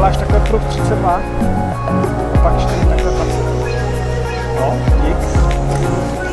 děláš takhle pro 32, pak, pak 4, takhle 20. No, dík.